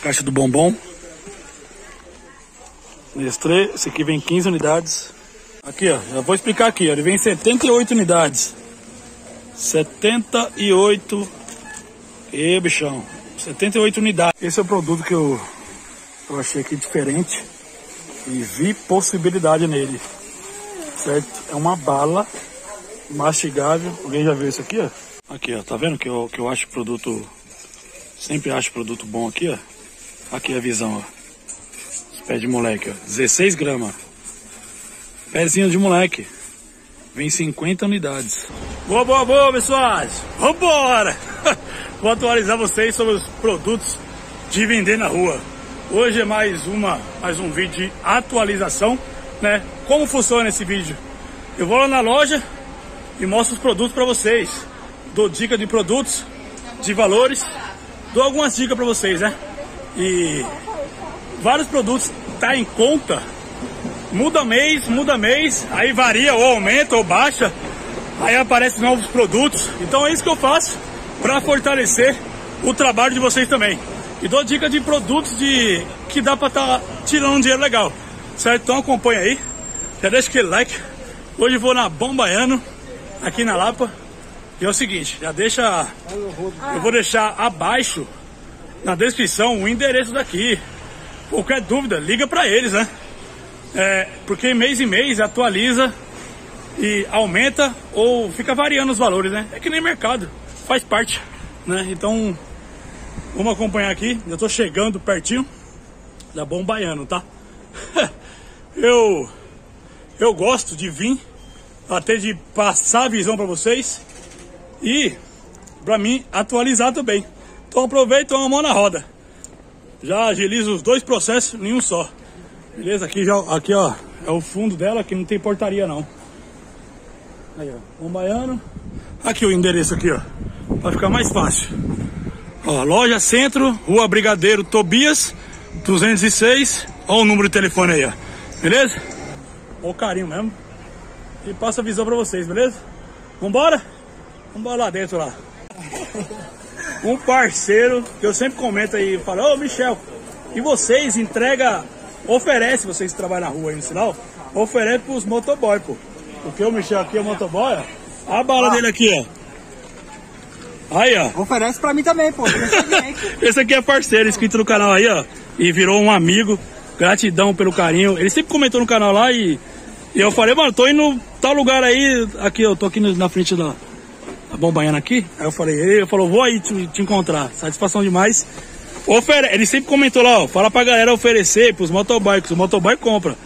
caixa do bombom. Nestlé, esse aqui vem 15 unidades. Aqui, ó, já vou explicar aqui, ó, ele vem 78 unidades. 78. E bichão. 78 unidades. Esse é o produto que eu, eu achei aqui diferente e vi possibilidade nele. Certo? É uma bala mastigável. Alguém já viu isso aqui, ó? Aqui, ó, tá vendo que eu, que eu acho produto. Sempre acho produto bom aqui, ó. Aqui a visão, ó. Pé de moleque, ó. 16 gramas. Pezinho de moleque. Vem 50 unidades. Boa, boa, boa, pessoal. Vambora! Vou atualizar vocês sobre os produtos de vender na rua. Hoje é mais uma, mais um vídeo de atualização, né? Como funciona esse vídeo? Eu vou lá na loja e mostro os produtos para vocês. Dou dica de produtos, de valores, dou algumas dicas para vocês, né? E vários produtos tá em conta. Muda mês, muda mês, aí varia ou aumenta ou baixa, aí aparecem novos produtos. Então é isso que eu faço para fortalecer o trabalho de vocês também. E dou dica de produtos de que dá para estar tá tirando um dinheiro legal. Certo? Então acompanha aí. Já deixa aquele like. Hoje vou na Bombaiano, aqui na Lapa. E é o seguinte, já deixa. Eu vou deixar abaixo na descrição o endereço daqui. Qualquer dúvida, liga para eles, né? É, porque mês em mês atualiza e aumenta ou fica variando os valores, né? É que nem mercado, faz parte, né? Então, vamos acompanhar aqui. Eu tô chegando pertinho da Bom Baiano, tá? eu eu gosto de vir até de passar a visão para vocês e para mim atualizar também. Então aproveita uma mão na roda. Já agiliza os dois processos, nenhum só. Beleza? Aqui, já, aqui ó, é o fundo dela, que não tem portaria não. Aí ó, um baiano. Aqui o endereço aqui ó, para ficar mais fácil. Ó, loja Centro, Rua Brigadeiro Tobias, 206. Ó o número de telefone aí ó, beleza? Ó o carinho mesmo. E passa a visão pra vocês, beleza? Vambora? Vambora lá dentro lá. Um parceiro que eu sempre comento aí, fala, ô Michel, e vocês entrega, oferece, vocês que trabalham na rua aí no sinal, oferece pros motoboy, pô. Porque o Michel aqui é motoboy, ó. A bala ah. dele aqui, ó. Aí, ó. Oferece pra mim também, pô. Esse aqui é parceiro, inscrito no canal aí, ó. E virou um amigo. Gratidão pelo carinho. Ele sempre comentou no canal lá e, e eu falei, mano, tô indo tal lugar aí. Aqui, eu tô aqui na frente da, a Bombaiana aqui. Aí eu falei, ele falou, vou aí te, te encontrar. Satisfação demais. Ofere... Ele sempre comentou lá, ó, fala pra galera oferecer pros motoboys, o motoboy compra.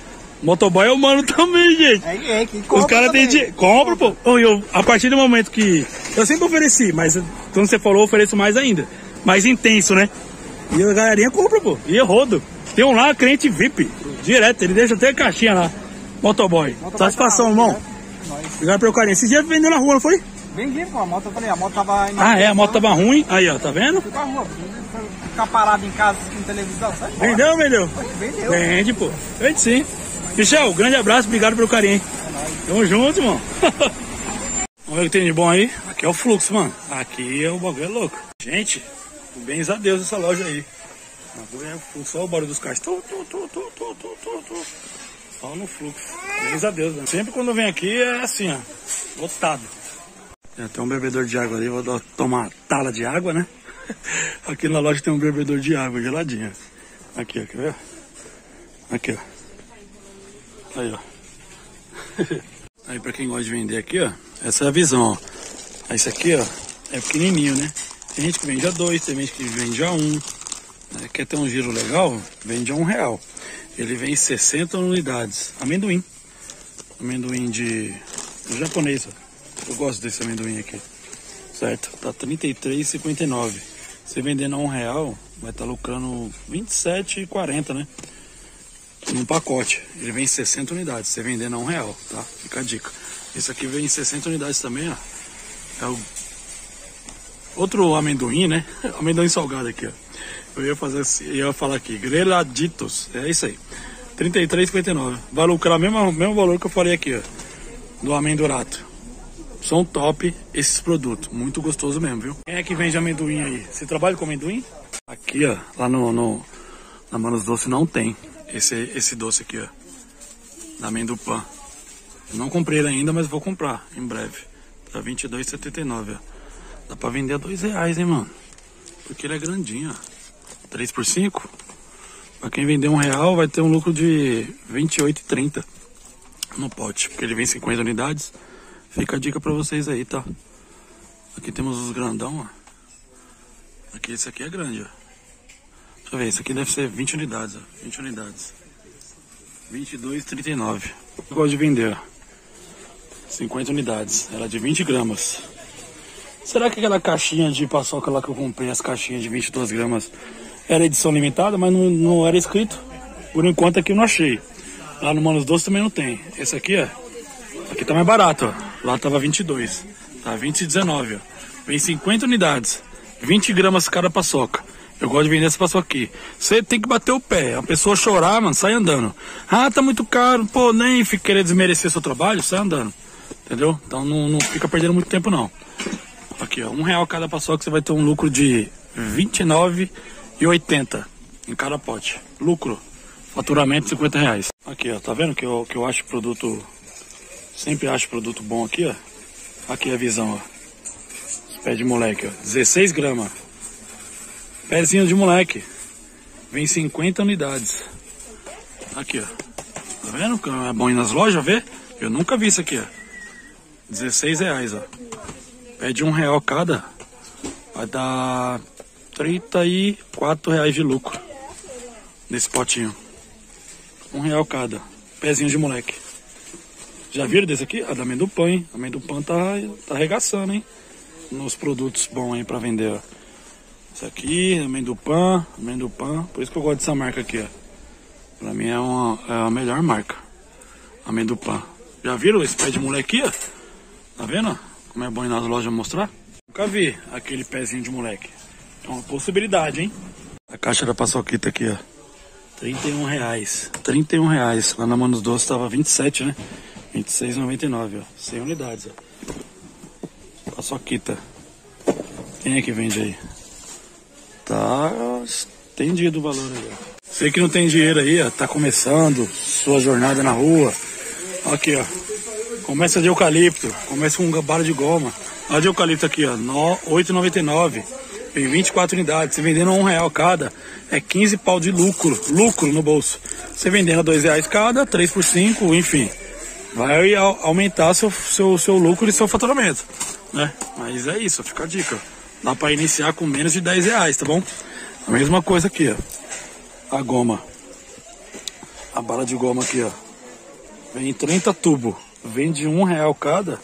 Motoboy é humano também, gente. É, é que compra Os caras têm dinheiro. Compra, pô. Eu, a partir do momento que. Eu sempre ofereci, mas quando você falou, eu ofereço mais ainda. Mais intenso, né? E a galerinha compra, pô. E eu rodo. Tem um lá, cliente VIP. Direto, ele deixa até a caixinha lá. Motoboy. Motoboy Satisfação, tá irmão. Obrigado pelo carinho. Esse dia vendeu na rua, não foi? Vendi, pô, a moto, eu falei, a moto tava... Ah, é, a moto tava ruim? Aí, ó, tá vendo? Fui pra rua, ficar parado em casa assistindo televisão, sai Vendeu, vendeu? Vendeu. Vende, pô. Vende sim. Michel, grande abraço, obrigado pelo carinho. É Tamo junto, irmão. Vamos ver o que tem de bom aí. Aqui é o fluxo, mano. Aqui é o bagulho é louco. Gente, bens a Deus essa loja aí. É o fluxo, só o barulho dos carros. Tô, tô, tô, tô, tô, tô, tô, tô. Só no fluxo. Bens a Deus, mano. Sempre quando eu venho aqui é assim, ó. Lotado. Já tem um bebedor de água ali, vou dar, tomar uma tala de água, né? Aqui na loja tem um bebedor de água geladinha. Aqui, ó, quer ver? Aqui, ó. Aí, ó. Aí pra quem gosta de vender aqui, ó, essa é a visão, ó. Esse aqui, ó, é pequenininho, né? Tem gente que vende a dois, tem gente que vende a um. Né? Quer ter um giro legal? Vende a um real. Ele vem 60 unidades. Amendoim. Amendoim de... de japonês, ó. Eu gosto desse amendoim aqui. Certo? Tá R$33,59. Você vendendo a um real, vai estar tá lucrando R$27,40, né? Num pacote. Ele vem em 60 unidades. Você vendendo a um real, tá? Fica a dica. Esse aqui vem em 60 unidades também, ó. É o outro amendoim, né? amendoim salgado aqui, ó. Eu ia fazer assim, eu ia falar aqui, greladitos. É isso aí. R$33,59. Vai lucrar o mesmo, mesmo valor que eu falei aqui, ó. Do amendorato. São top esses produtos. Muito gostoso mesmo, viu? Quem é que vende amendoim aí? Você trabalha com amendoim? Aqui, ó, lá no, no na Manos Doce não tem esse, esse doce aqui, ó. Da amendopan. Eu não comprei ele ainda, mas vou comprar em breve. Tá R$22,79, ó. Dá pra vender a dois reais, hein, mano? Porque ele é grandinho, ó. 3 por 5. Pra quem vender um real vai ter um lucro de R$28,30 no pote. Porque ele vem 50 unidades. Fica a dica pra vocês aí, tá? Aqui temos os grandão, ó. Aqui, esse aqui é grande, ó. Deixa eu ver, esse aqui deve ser 20 unidades, ó. 20 unidades. 22,39. Eu gosto de vender, ó. 50 unidades. Ela é de 20 gramas. Será que aquela caixinha de paçoca lá que eu comprei, as caixinhas de 22 gramas, era edição limitada, mas não, não era escrito? Por enquanto aqui eu não achei. Lá no Manos Doce também não tem. Esse aqui, ó. Aqui tá mais barato, ó. Lá tava 22. Tá 20 e 19, ó. Vem 50 unidades. 20 gramas cada paçoca. Eu gosto de vender essa paçoca aqui. Você tem que bater o pé. A pessoa chorar, mano, sai andando. Ah, tá muito caro. Pô, nem querer desmerecer seu trabalho, sai andando. Entendeu? Então não, não fica perdendo muito tempo, não. Aqui, ó. Um real cada paçoca, você vai ter um lucro de R$29,80 em cada pote. Lucro. Faturamento 50 reais. Aqui, ó. Tá vendo que eu, que eu acho produto... Sempre acho produto bom aqui, ó. Aqui a visão, ó. Pé de moleque, ó. 16 gramas. Pezinho de moleque. Vem 50 unidades. Aqui, ó. Tá vendo? É bom ir nas lojas ver? Eu nunca vi isso aqui, ó. 16 reais, ó. Pé de um real cada. Vai dar 34 reais de lucro. Nesse potinho. Um real cada. Pezinho de moleque. Já viram desse aqui? A da Amendopan, hein? A Amendopan tá, tá arregaçando, hein? Nos produtos bons aí pra vender, ó. Isso aqui, Amendopan, Amendopan. Por isso que eu gosto dessa marca aqui, ó. Pra mim é, uma, é a melhor marca. Amendopan. Já viram esse pé de moleque ó? Tá vendo? Como é bom ir nas lojas mostrar? Nunca vi aquele pezinho de moleque. É uma possibilidade, hein? A caixa da paçoquita aqui, ó. 31 reais. 31 reais. Lá na Manos Doces tava 27, né? 26,99, ó. 100 unidades, ó. Paçoquita. Quem é que vende aí? Tá estendido o valor aí, ó. Você que não tem dinheiro aí, ó, tá começando sua jornada na rua. Aqui, ó. Começa de eucalipto, começa com um bala de goma. Olha de eucalipto aqui, ó, 8,99. Tem 24 unidades. Você vendendo a um real cada, é 15 pau de lucro, lucro no bolso. Você vendendo a dois reais cada, 3 por 5, enfim. Vai aumentar seu, seu, seu lucro e seu faturamento, né? Mas é isso, fica a dica. Dá para iniciar com menos de 10 reais, tá bom? A mesma coisa aqui, ó. A goma. A bala de goma aqui, ó. Vem 30 tubo. Vende um real cada.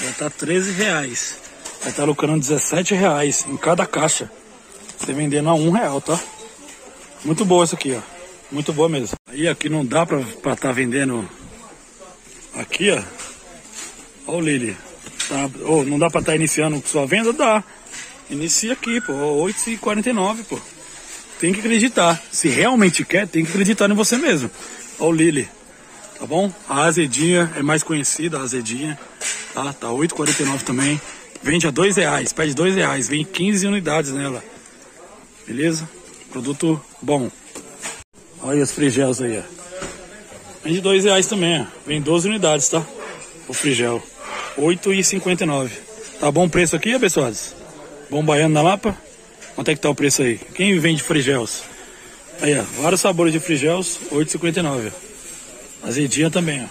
Vai estar tá 13 reais. Vai estar tá lucrando 17 reais em cada caixa. Você vendendo a um real, tá? Muito boa essa aqui, ó. Muito boa mesmo. Aí aqui não dá pra estar tá vendendo aqui, ó. Ó o Lili. Tá, oh, não dá pra estar tá iniciando sua venda? Dá. Inicia aqui, pô. 8h49, pô. Tem que acreditar. Se realmente quer, tem que acreditar em você mesmo. Ó o Lili. Tá bom? A azedinha é mais conhecida, a azedinha. Tá? Tá 8,49 também. Vende a dois reais, pede dois reais, vem 15 unidades nela. Beleza? Produto bom. Olha os frigels aí, ó. Vende dois reais também. Vem 12 unidades, tá? O frigel. 8,59. Tá bom o preço aqui, abençoados? Bom baiano na Lapa? Quanto é que tá o preço aí? Quem vende frigels? Aí, ó. Vários sabores de frigels, 8,59. Azedinha também,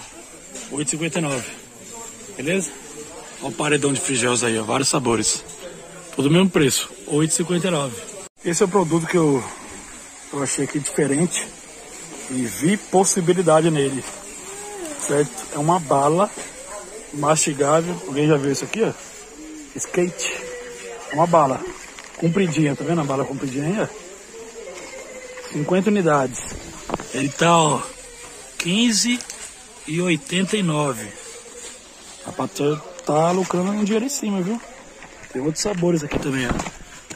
ó. 8,59. Beleza? Olha o paredão de frigels aí, ó. Vários sabores. Tudo o mesmo preço. 8,59. Esse é o produto que eu, eu achei aqui diferente. E vi possibilidade nele. Certo? É uma bala mastigável. Alguém já viu isso aqui, ó? Skate. É uma bala. Compridinha, tá vendo a bala compridinha aí, ó? 50 unidades. Ele tá, ó. 15 e 89. A patrulha tá lucrando um dinheiro em cima, viu? Tem outros sabores aqui também, ó.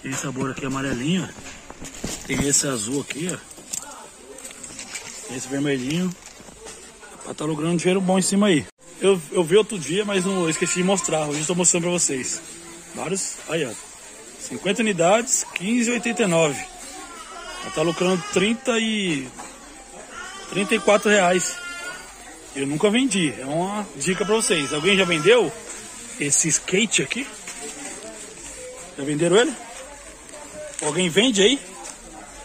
Tem sabor aqui amarelinho, ó. Tem esse azul aqui, ó. Esse vermelhinho. Pra tá lucrando um dinheiro bom em cima aí. Eu, eu vi outro dia, mas não esqueci de mostrar. Hoje tô mostrando pra vocês. Vários. Aí, ó. 50 unidades, 15,89. Ela tá lucrando 30 e 34 reais. Eu nunca vendi. É uma dica para vocês. Alguém já vendeu esse skate aqui? Já venderam ele? Alguém vende aí?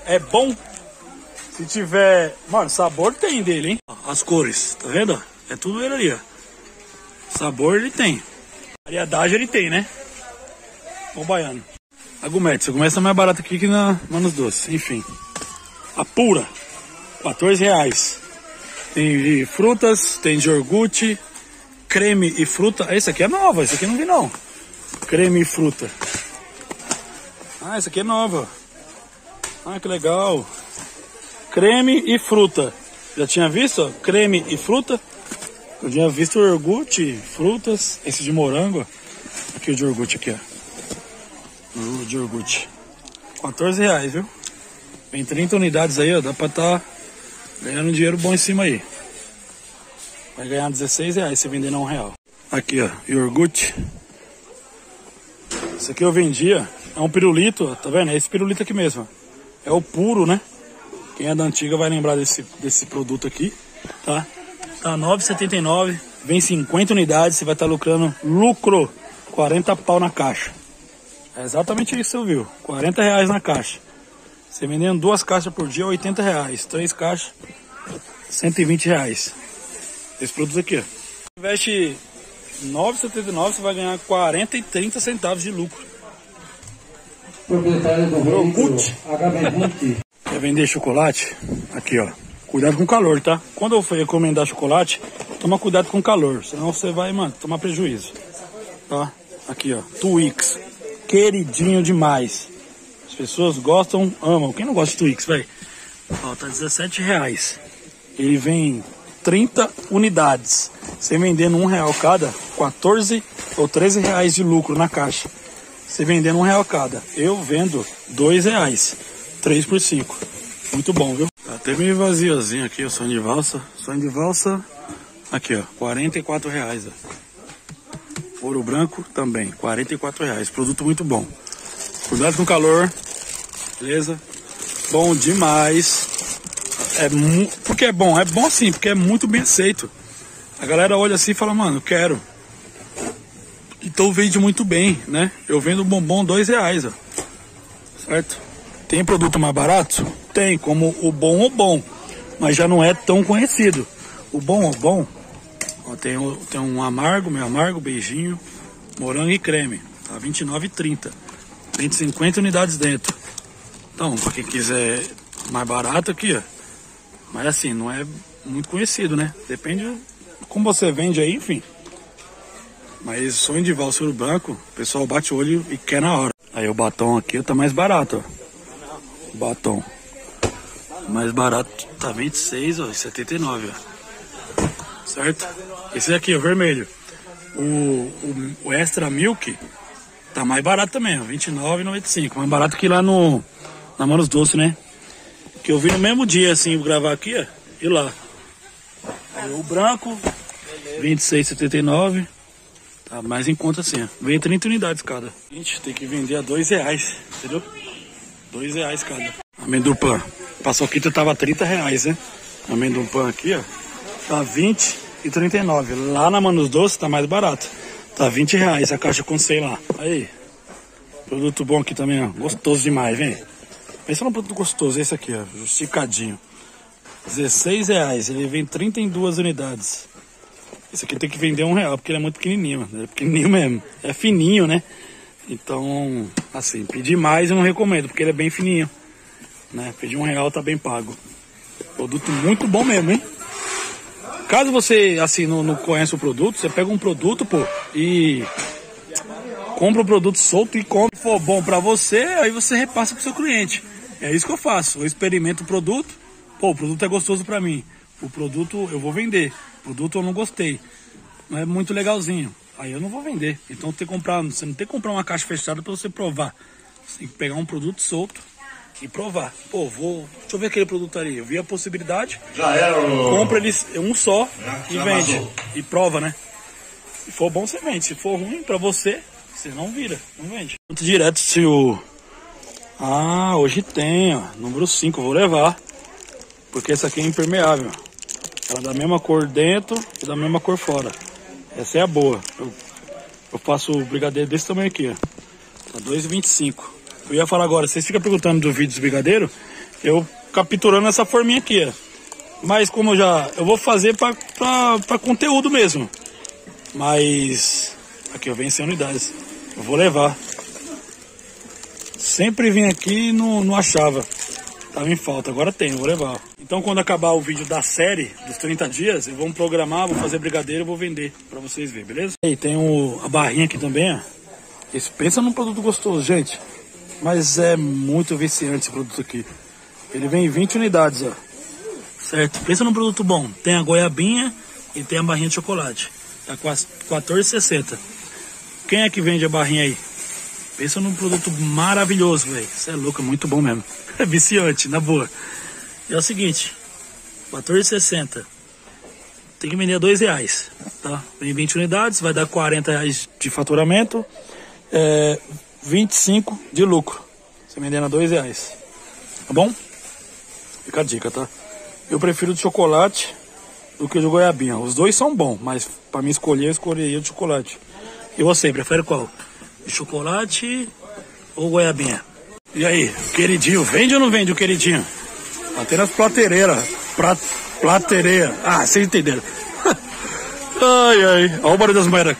É bom? Se tiver... Mano, sabor tem dele, hein? As cores, tá vendo? É tudo ele ali, ó. Sabor ele tem. Variedade ele tem, né? Bom baiano. A Gumetes. A Gumetes é mais barata aqui que na Manos Doces. Enfim. A pura. 14 reais. Tem de frutas, tem de iogurte, creme e fruta. Esse aqui é nova, esse aqui não vi não. Creme e fruta. Ah, esse aqui é nova. Ah, que legal. Creme e fruta. Já tinha visto? Ó? Creme e fruta. Eu tinha visto iogurte, frutas. Esse de morango. Aqui o de iogurte aqui, ó. O de iogurte. 14 reais, viu? Vem 30 unidades aí, ó. Dá pra tá ganhando um dinheiro bom em cima aí. Vai ganhar 16 reais se vender a um real. Aqui, ó. Iogurte. Esse aqui eu vendia. É um pirulito, tá vendo? É esse pirulito aqui mesmo. É o puro, né? Quem é da antiga vai lembrar desse, desse produto aqui, tá? Tá 9,79, vem 50 unidades, você vai estar tá lucrando lucro, 40 pau na caixa. É exatamente isso que você viu, 40 reais na caixa. Você vendendo duas caixas por dia, 80 reais. Três caixas, 120 reais. Esse produto aqui, ó. Investe 9,79, você vai ganhar 40 e 30 centavos de lucro. Proprietário do HB20. Quer vender chocolate? Aqui, ó. Cuidado com o calor, tá? Quando eu for recomendar chocolate, toma cuidado com o calor, senão você vai, mano, tomar prejuízo. Tá? Aqui, ó. Twix. Queridinho demais. As pessoas gostam, amam. Quem não gosta de Twix, velho? Ó, tá 17 reais. Ele vem 30 unidades. Você vendendo um real cada, 14 ou 13 reais de lucro na caixa. Você vendendo um real cada. Eu vendo dois reais. 3 por 5. Muito bom, viu? Tá até meio vaziozinho aqui o sonho de valsa. Sonho de valsa. Aqui, ó. 44 reais, ó. Ouro branco também. 44 reais. Produto muito bom. Cuidado com o calor. Beleza? Bom demais. É. Porque é bom? É bom sim, porque é muito bem aceito. A galera olha assim e fala, mano, quero. Então vende muito bem, né? Eu vendo bombom dois reais, ó. Certo? Tem produto mais barato? Tem, como o bom ou bom. Mas já não é tão conhecido. O bom ou bom, ó, tem, tem um amargo, meu amargo, beijinho, morango e creme. Tá R$29,30. Tem 50 unidades dentro. Então, para quem quiser mais barato aqui, ó. Mas assim, não é muito conhecido, né? Depende como você vende aí, enfim. Mas sonho de valsuro branco, o pessoal bate o olho e quer na hora. Aí o batom aqui tá mais barato, ó. Batom. Mais barato tá 26, ó, 79, ó. Certo? Esse aqui, o vermelho. O, o, o, Extra Milk tá mais barato também, ó, 29,95. Mais barato que lá no na Manos Doce, né? Que eu vi no mesmo dia, assim, gravar aqui, ó, e lá. Aí, o branco, 26,79. Tá mais em conta assim, ó. Vem 30 unidades cada. Gente, tem que vender a dois reais, entendeu? Dois reais cada. Amendoim. Paçoquita tava 30 reais, né? Amendoim aqui, ó. Tá 20 e 39. Lá na Manos Doce tá mais barato. Tá 20 reais a caixa com 100 lá. Aí. Produto bom aqui também, ó. Gostoso demais, vem. Esse é um produto gostoso, esse aqui, ó. Justificadinho. 16 reais. Ele vem 32 unidades. Esse aqui tem que vender um real, porque ele é muito pequenininho, mano. É pequenininho mesmo. É fininho, né? Então, assim, pedir mais eu não recomendo, porque ele é bem fininho. Né? Pedir um real tá bem pago. Produto muito bom mesmo, hein? Caso você, assim, não, não conhece o produto, você pega um produto, pô, e compra o produto solto e compra. Se for bom para você, aí você repassa pro seu cliente. É isso que eu faço. Eu experimento o produto. Pô, o produto é gostoso para mim. O produto eu vou vender. O produto eu não gostei. Não é muito legalzinho. Aí eu não vou vender. Então tem que comprar, você não tem que comprar uma caixa fechada para você provar. Você tem que pegar um produto solto e provar. Pô, vou. Deixa eu ver aquele produto ali. Eu vi a possibilidade. Já era o... Compra eles um só Já- e já vende. vazou. E prova, né? Se for bom, você vende. Se for ruim pra você, você não vira, não vende. Muito direto se o Ah, hoje tem, ó. Número 5, vou levar. Porque essa aqui é impermeável. Ela é da mesma cor dentro e da mesma cor fora. Essa é a boa. Eu, eu faço o brigadeiro desse tamanho aqui, ó. Tá 2,25. Eu ia falar agora, vocês ficam perguntando do vídeo dos brigadeiros, eu capturando essa forminha aqui, ó. Mas como eu já. Eu vou fazer pra, pra, pra conteúdo mesmo. Mas. Aqui eu venho sem unidades. Eu vou levar. Sempre vim aqui e não, não achava. Tava em falta, agora tem, vou levar. Então quando acabar o vídeo da série dos 30 dias, eu vou programar, vou fazer brigadeiro vou vender pra vocês verem, beleza? E tem o, a barrinha aqui também, ó. Esse, pensa num produto gostoso, gente. Mas é muito viciante esse produto aqui. Ele vem em 20 unidades, ó. Certo? Pensa num produto bom. Tem a goiabinha e tem a barrinha de chocolate. Tá quase 14,60. Quem é que vende a barrinha aí? Pensa num produto maravilhoso, velho. Isso é louco, é muito bom mesmo. É viciante, na boa. É o seguinte, 14,60. Tem que vender dois reais, tá? Vem 20 unidades, vai dar 40 reais de faturamento, é, 25 de lucro. Você vendendo a dois reais, tá bom? Fica a dica, tá? Eu prefiro de chocolate do que de goiabinha. Os dois são bons, mas para mim escolher, eu escolheria de chocolate. E você, prefere qual? Chocolate ou goiabinha? E aí, queridinho, vende ou não vende o queridinho? Até nas platereiras. Pra, platereira. Ah, vocês entenderam. ai, ai. Olha o barulho das moedas.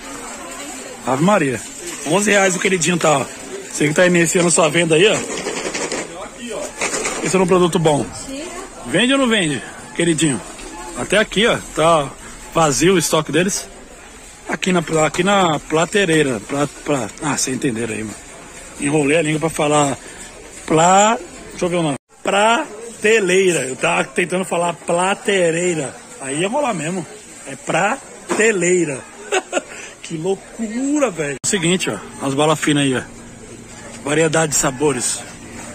Ave Maria. 11 reais o queridinho tá, ó. Você que tá iniciando sua venda aí, ó. Esse é um produto bom. Vende ou não vende, queridinho? Até aqui, ó. Tá vazio o estoque deles. Aqui na, aqui na platereira. Pra, pra, ah, vocês entenderam aí, mano. Enrolei a língua pra falar. Plá. Deixa eu ver o nome. Prateleira. Eu tava tentando falar platereira. Aí ia rolar mesmo. É prateleira. que loucura, velho. Seguinte, ó. As balas finas aí, ó. Variedade de sabores.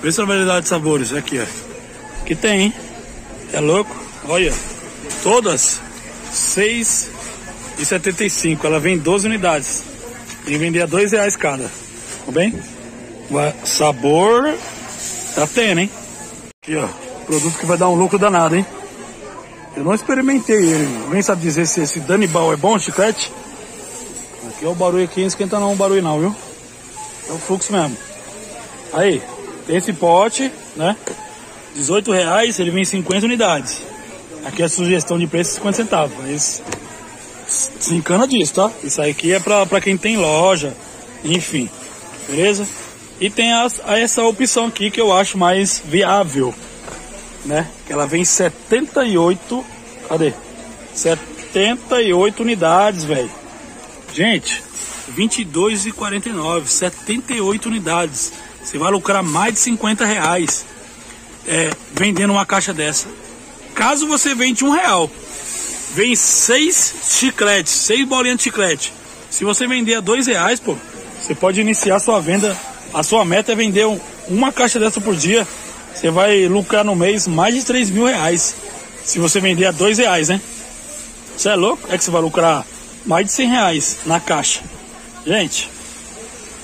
Pensa na variedade de sabores. Aqui, ó. Que tem, hein? É louco? Olha. Todas. 6,75. Ela vem 12 unidades. E vender a 2 reais cada. Tá bem? Sabor tá tendo, hein? Aqui, ó. Produto que vai dar um lucro danado, hein? Eu não experimentei ele. Alguém sabe dizer se esse Danibal é bom, chiclete? Aqui é o barulho aqui, não esquenta não o barulho não, viu? É o fluxo mesmo. Aí, tem esse pote, né? 18 reais, ele vem 50 unidades. Aqui é a sugestão de preço 50 centavos. Mas se encana disso, tá? Isso aqui é pra, pra quem tem loja, enfim. Beleza? E tem as, essa opção aqui que eu acho mais viável, né? Que ela vem 78, cadê? 78 unidades, velho. Gente, 22,49, 78 unidades. Você vai lucrar mais de 50 reais é, vendendo uma caixa dessa. Caso você vende um real, vem seis chicletes, seis bolinhas de chiclete. Se você vender a dois reais, pô, você pode iniciar sua venda. A sua meta é vender um, uma caixa dessa por dia. Você vai lucrar no mês mais de 3 mil reais. Se você vender a dois reais, né? Você é louco? É que você vai lucrar mais de 100 reais na caixa. Gente,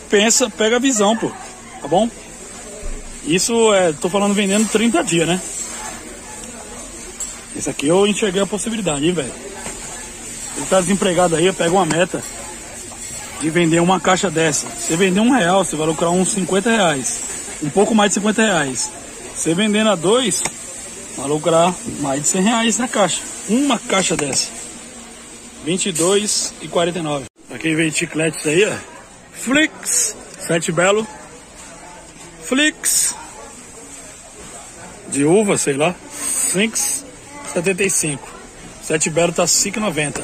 pensa, pega a visão, pô. Tá bom? Isso é, tô falando vendendo 30 dias, né? Esse aqui eu enxerguei a possibilidade, hein, velho? Ele tá desempregado aí, eu pego uma meta de vender uma caixa dessa. Você vender um real, você vai lucrar uns 50 reais. Um pouco mais de 50 reais. Você vendendo a dois, vai lucrar mais de 100 reais na caixa. Uma caixa dessa. 22 e 49. Pra quem vende chicletes aí, ó. Flix, sete belo. Flix. De uva, sei lá. Flix 75. Sete belo tá 5,90.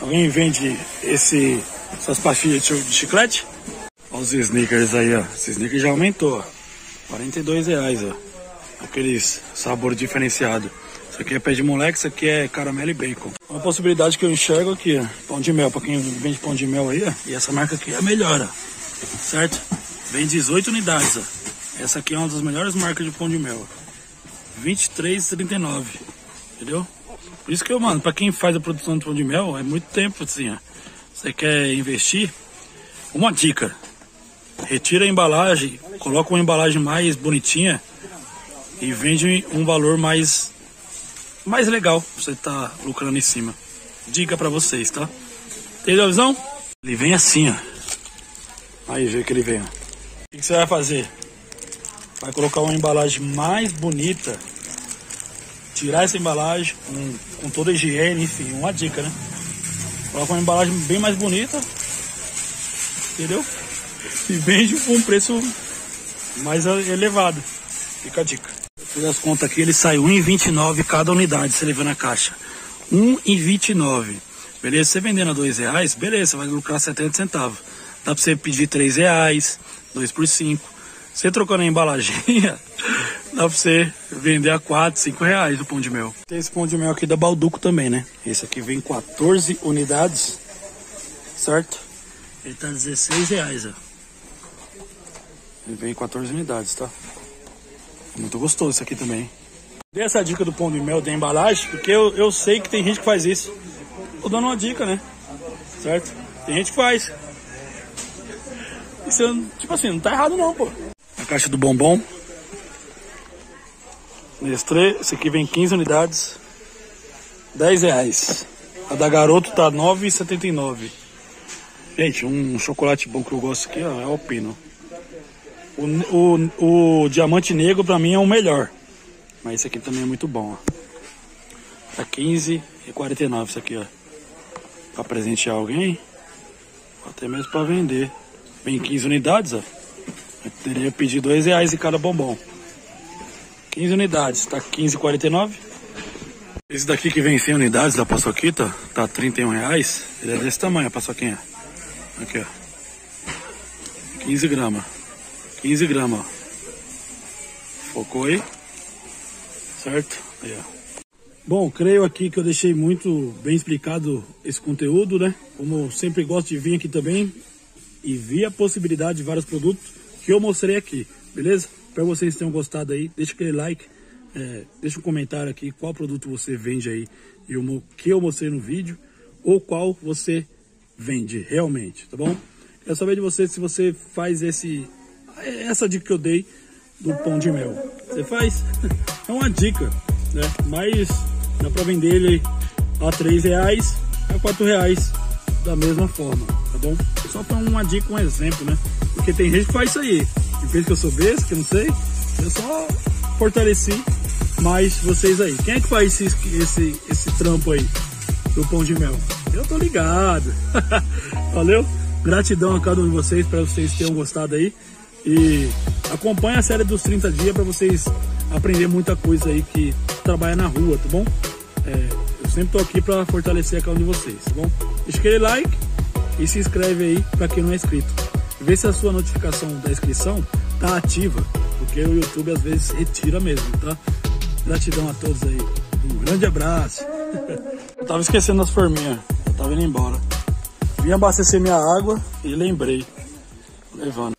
Alguém vende esse, essas pastilhas de chiclete? Olha os sneakers aí, ó. Esse sneaker já aumentou, ó. 42 reais, ó. Aqueles sabor diferenciado. Isso aqui é pé de moleque, isso aqui é caramelo e bacon. Uma possibilidade que eu enxergo aqui, ó. Pão de mel, pra quem vende pão de mel aí, ó. E essa marca aqui é a melhor, ó. Certo? Vem 18 unidades, ó. Essa aqui é uma das melhores marcas de pão de mel. 23,39. Entendeu? Por isso que eu, mano, pra quem faz a produção de pão de mel, é muito tempo assim, ó. Você quer investir? Uma dica. Retira a embalagem coloca uma embalagem mais bonitinha e vende um valor mais mais legal. Você tá lucrando em cima. Dica para vocês, tá? Entendeu a visão? Ele vem assim, ó. Aí vê que ele vem, ó. O que você vai fazer? Vai colocar uma embalagem mais bonita. Tirar essa embalagem com, com toda a higiene, enfim, uma dica, né? Coloca uma embalagem bem mais bonita. Entendeu? E vende um preço mais elevado. Fica a dica. Fiz as contas aqui, ele sai 1,29 cada unidade, você leva na caixa. 1,29. Beleza? Você vendendo a 2 reais, beleza, vai lucrar 70 centavos. Dá pra você pedir 3 reais, 2 por 5. Você trocando a embalaginha, dá pra você vender a 4, 5 reais o pão de mel. Tem esse pão de mel aqui da Balduco também, né? Esse aqui vem 14 unidades, certo? Ele tá 16 reais, ó. Ele vem 14 unidades, tá? Muito gostoso isso aqui também. Dei essa dica do pão de mel da embalagem, porque eu, eu sei que tem gente que faz isso. Tô dando uma dica, né? Certo? Tem gente que faz. Isso, tipo assim, não tá errado não, pô. A caixa do bombom. Nestlé, esse aqui vem 15 unidades. 10 reais. A da Garoto tá 9,79. Gente, um chocolate bom que eu gosto aqui ó, é o Pino. O, o, o diamante negro pra mim é o melhor. Mas esse aqui também é muito bom, ó. Tá 15,49 isso aqui, ó. Pra presentear alguém. Até mesmo pra vender. Vem 15 unidades, ó. Eu teria pedido 2 reais em cada bombom. 15 unidades, tá 15,49. Esse daqui que vem 100 unidades da paçoquita, tá 31 reais. Ele é desse tamanho a paçoquinha. Aqui, ó. 15 gramas. 15 gramas. Focou aí? Certo? Aí, ó. Bom, creio aqui que eu deixei muito bem explicado esse conteúdo, né? Como sempre gosto de vir aqui também e vi a possibilidade de vários produtos que eu mostrei aqui, beleza? Para vocês tenham gostado aí, deixa aquele like, é, deixa um comentário aqui qual produto você vende aí e o que eu mostrei no vídeo ou qual você vende realmente, tá bom? Quero saber de você se você faz esse essa dica que eu dei do pão de mel. Você faz? É uma dica, né? Mas dá para vender ele a 3 reais, a 4 reais da mesma forma, tá bom? Só para uma dica, um exemplo, né? Porque tem gente que faz isso aí. E pensa que eu sou besta, que eu não sei. Eu só fortaleci mais vocês aí. Quem é que faz esse, esse, esse trampo aí do pão de mel? Eu tô ligado. Valeu? Gratidão a cada um de vocês, para vocês tenham gostado aí. E acompanhe a série dos 30 dias para vocês aprender muita coisa aí que trabalha na rua, tá bom? É, eu sempre tô aqui para fortalecer a um de vocês, tá bom? Deixa aquele like e se inscreve aí para quem não é inscrito. Vê se a sua notificação da inscrição tá ativa, porque o YouTube às vezes retira mesmo, tá? Gratidão a todos aí. Um grande abraço. eu tava esquecendo as forminhas, eu tava indo embora. Vim abastecer minha água e lembrei. Levando.